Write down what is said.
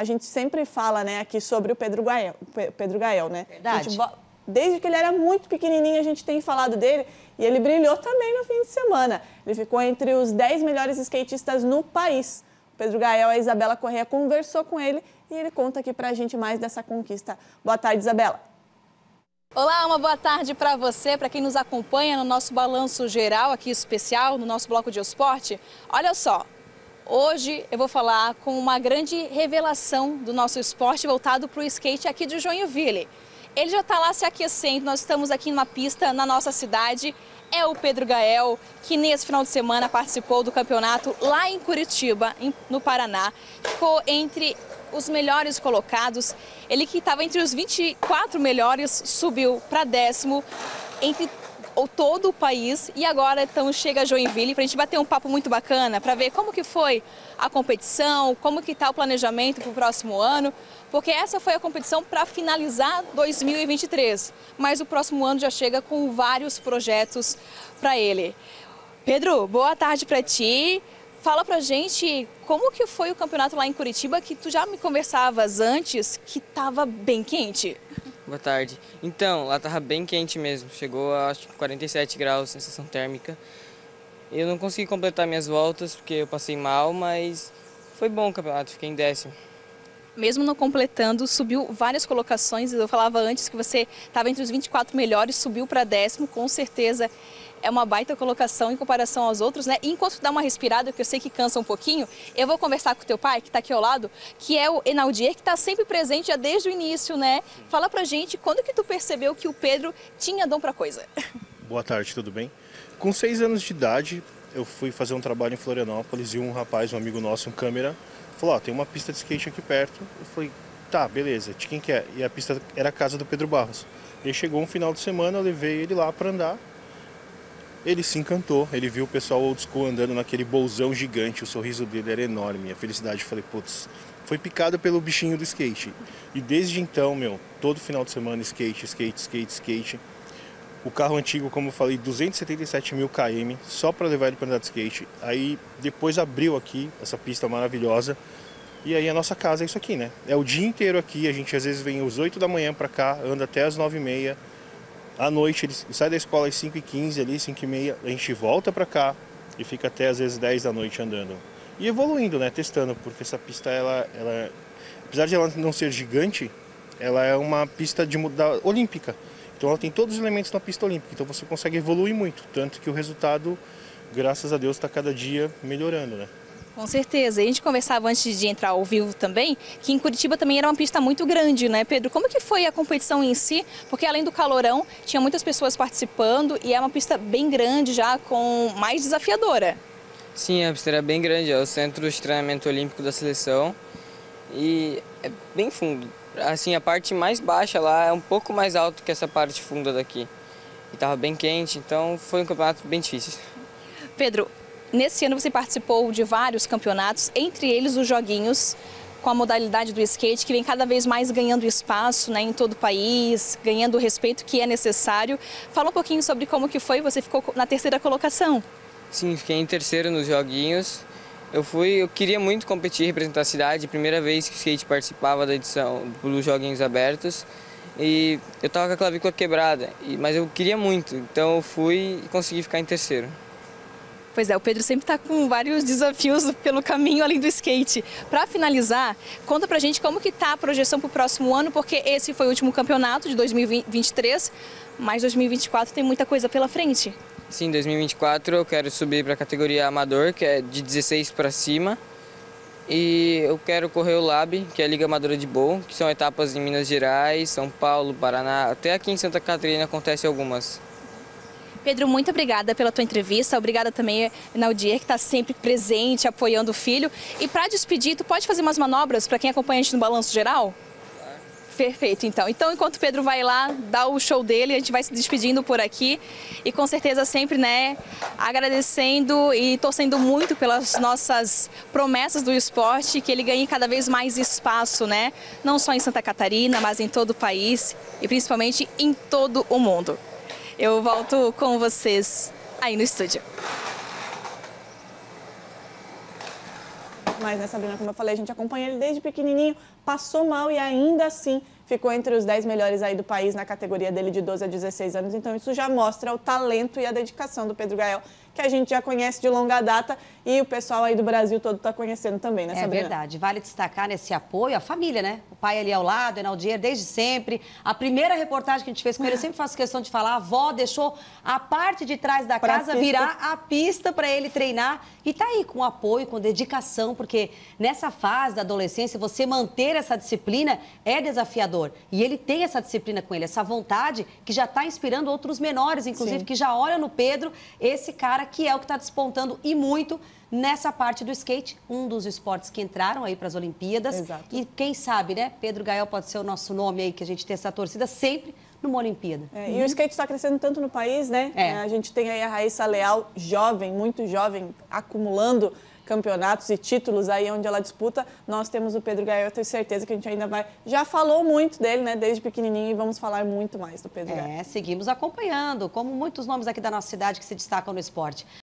a gente sempre fala né, aqui sobre o Pedro Gael, Pedro Gael né? Verdade. Gente, desde que ele era muito pequenininho, a gente tem falado dele e ele brilhou também no fim de semana. Ele ficou entre os 10 melhores skatistas no país. O Pedro Gael, a Isabela Correia conversou com ele e ele conta aqui pra gente mais dessa conquista. Boa tarde, Isabela. Olá, uma boa tarde para você, para quem nos acompanha no nosso balanço geral aqui especial, no nosso bloco de esporte. Olha só, hoje eu vou falar com uma grande revelação do nosso esporte voltado para o skate aqui de Joinville. Ele já está lá se aquecendo, nós estamos aqui numa pista na nossa cidade. É o Pedro Gael, que nesse final de semana participou do campeonato lá em Curitiba, no Paraná. Ficou entre os melhores colocados. Ele que estava entre os 24 melhores subiu para décimo entre o todo o país e agora então chega a Joinville para a gente bater um papo muito bacana para ver como que foi a competição, como que está o planejamento para o próximo ano, porque essa foi a competição para finalizar 2023, mas o próximo ano já chega com vários projetos para ele. Pedro, boa tarde para ti. Fala pra gente como que foi o campeonato lá em Curitiba, que tu já me conversavas antes, que estava bem quente. Boa tarde. Então, lá tava bem quente mesmo. Chegou a acho, 47 graus, sensação térmica. Eu não consegui completar minhas voltas porque eu passei mal, mas foi bom o campeonato, fiquei em décimo. Mesmo não completando, subiu várias colocações. Eu falava antes que você estava entre os 24 melhores, subiu para décimo, com certeza é uma baita colocação em comparação aos outros, né? Enquanto dá uma respirada, que eu sei que cansa um pouquinho, eu vou conversar com o teu pai, que está aqui ao lado, que é o Enaldier, que está sempre presente já desde o início, né? Fala pra gente, quando que tu percebeu que o Pedro tinha dom pra coisa? Boa tarde, tudo bem? Com seis anos de idade, eu fui fazer um trabalho em Florianópolis e um rapaz, um amigo nosso, um câmera, falou, ó, oh, tem uma pista de skate aqui perto. Eu falei, tá, beleza, de quem que é? E a pista era a casa do Pedro Barros. Ele chegou um final de semana, eu levei ele lá para andar ele se encantou, ele viu o pessoal old school andando naquele bolsão gigante, o sorriso dele era enorme, a felicidade, falei, putz, foi picado pelo bichinho do skate. E desde então, meu, todo final de semana skate, skate, skate, skate. O carro antigo, como eu falei, 277 mil km, só para levar ele para andar de skate. Aí depois abriu aqui essa pista maravilhosa. E aí a nossa casa é isso aqui, né? É o dia inteiro aqui, a gente às vezes vem às 8 da manhã para cá, anda até às 9 e meia à noite, ele sai da escola às 5h15 ali, 5h30, a gente volta para cá e fica até às vezes 10 da noite andando. E evoluindo, né, testando, porque essa pista, ela, ela apesar de ela não ser gigante, ela é uma pista de, da, olímpica. Então ela tem todos os elementos na pista olímpica, então você consegue evoluir muito, tanto que o resultado, graças a Deus, está cada dia melhorando, né. Com certeza. E a gente conversava antes de entrar ao vivo também, que em Curitiba também era uma pista muito grande, né, Pedro? Como que foi a competição em si? Porque além do calorão, tinha muitas pessoas participando e é uma pista bem grande já, com mais desafiadora. Sim, a pista era bem grande, é o centro de treinamento olímpico da seleção e é bem fundo. Assim, a parte mais baixa lá é um pouco mais alto que essa parte funda daqui. E estava bem quente, então foi um campeonato bem difícil. Pedro, Nesse ano você participou de vários campeonatos, entre eles os joguinhos com a modalidade do skate, que vem cada vez mais ganhando espaço né, em todo o país, ganhando o respeito que é necessário. Fala um pouquinho sobre como que foi, você ficou na terceira colocação. Sim, fiquei em terceiro nos joguinhos. Eu fui, eu queria muito competir, representar a cidade, primeira vez que o skate participava da edição dos Joguinhos Abertos. E eu estava com a clavícula quebrada, mas eu queria muito, então eu fui e consegui ficar em terceiro. Pois é, o Pedro sempre está com vários desafios pelo caminho além do skate. Para finalizar, conta pra gente como que está a projeção para o próximo ano, porque esse foi o último campeonato de 2023, mas 2024 tem muita coisa pela frente. Sim, 2024 eu quero subir para a categoria amador, que é de 16 para cima. E eu quero correr o Lab, que é a Liga Amadora de Bowl, que são etapas em Minas Gerais, São Paulo, Paraná, até aqui em Santa Catarina acontece algumas. Pedro, muito obrigada pela tua entrevista. Obrigada também, Naldir, que está sempre presente, apoiando o filho. E para despedir, tu pode fazer umas manobras para quem acompanha a gente no Balanço Geral? Perfeito, então. Então, enquanto o Pedro vai lá dar o show dele, a gente vai se despedindo por aqui e com certeza sempre, né, agradecendo e torcendo muito pelas nossas promessas do esporte, que ele ganhe cada vez mais espaço, né, não só em Santa Catarina, mas em todo o país e principalmente em todo o mundo. Eu volto com vocês aí no estúdio. Mas, né, Sabrina, como eu falei, a gente acompanha ele desde pequenininho, passou mal e ainda assim ficou entre os 10 melhores aí do país na categoria dele de 12 a 16 anos. Então, isso já mostra o talento e a dedicação do Pedro Gael, que a gente já conhece de longa data e o pessoal aí do Brasil todo está conhecendo também, né, Sabrina? É verdade. Vale destacar nesse apoio a família, né? O pai ali ao lado, Enaldier, desde sempre. A primeira reportagem que a gente fez com ele, eu sempre faço questão de falar, a avó deixou a parte de trás da pra casa pista. virar a pista para ele treinar. E tá aí com apoio, com dedicação, porque nessa fase da adolescência, você manter essa disciplina é desafiador. E ele tem essa disciplina com ele, essa vontade que já está inspirando outros menores, inclusive, Sim. que já olham no Pedro, esse cara que é o que está despontando e muito nessa parte do skate, um dos esportes que entraram aí para as Olimpíadas. Exato. E quem sabe, né? Pedro Gael pode ser o nosso nome aí, que a gente tem essa torcida sempre numa Olimpíada. É, uhum. E o skate está crescendo tanto no país, né? É. A gente tem aí a Raíssa Leal, jovem, muito jovem, acumulando campeonatos e títulos aí onde ela disputa. Nós temos o Pedro Gael, eu tenho certeza que a gente ainda vai. Já falou muito dele, né, desde pequenininho, e vamos falar muito mais do Pedro é, Gael. É, seguimos acompanhando, como muitos nomes aqui da nossa cidade que se destacam no esporte.